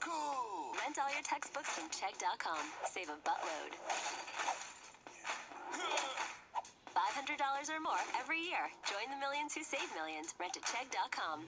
Cool. Rent all your textbooks from Chegg.com. Save a buttload. $500 or more every year. Join the millions who save millions. Rent at Chegg.com.